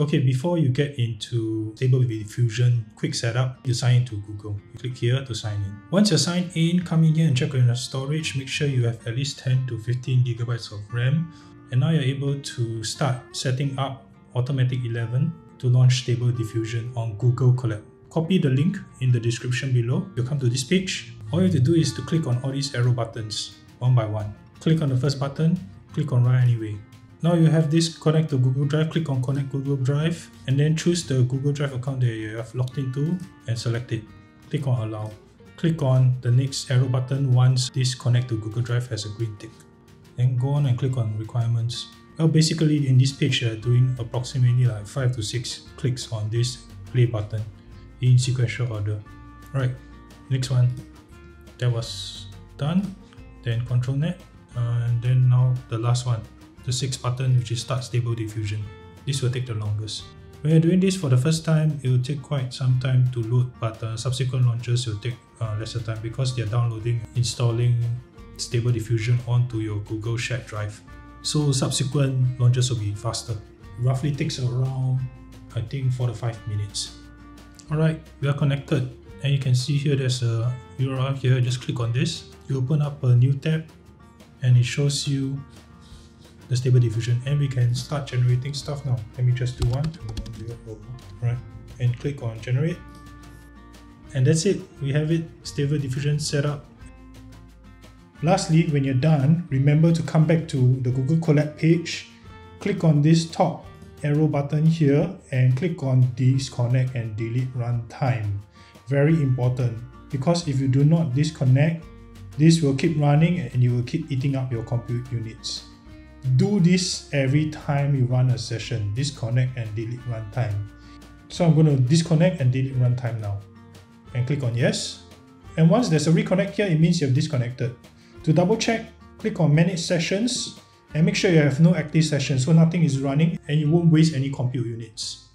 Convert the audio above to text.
Okay, before you get into Stable Diffusion quick setup, you sign into Google. You click here to sign in. Once you're signed in, come in here and check on your storage. Make sure you have at least 10 to 15 gigabytes of RAM. And now you're able to start setting up Automatic 11 to launch Stable Diffusion on Google Colab. Copy the link in the description below. You'll come to this page. All you have to do is to click on all these arrow buttons one by one. Click on the first button, click on Run Anyway. Now you have this connect to Google Drive, click on connect Google Drive and then choose the Google Drive account that you have logged into and select it. Click on allow. Click on the next arrow button once this connect to Google Drive has a green tick. Then go on and click on requirements. Well basically in this page you're doing approximately like 5 to 6 clicks on this play button in sequential order. Right, next one. That was done. Then control net and then now the last one the sixth button which is start stable diffusion. This will take the longest. When you're doing this for the first time, it will take quite some time to load, but uh, subsequent launches will take uh, lesser time because they're downloading, installing Stable Diffusion onto your Google Shared Drive. So subsequent launches will be faster. Roughly takes around, I think, 4 to 5 minutes. Alright, we are connected and you can see here there's a URL here, just click on this. You open up a new tab and it shows you the stable diffusion and we can start generating stuff now. Let me just do one, right? And click on generate. And that's it. We have it, stable diffusion set up. Lastly, when you're done, remember to come back to the Google Colab page, click on this top arrow button here and click on disconnect and delete runtime. Very important because if you do not disconnect, this will keep running and you will keep eating up your compute units. Do this every time you run a session, disconnect and delete runtime. So I'm going to disconnect and delete runtime now. And click on yes. And once there's a reconnect here, it means you've disconnected. To double check, click on manage sessions and make sure you have no active sessions so nothing is running and you won't waste any compute units.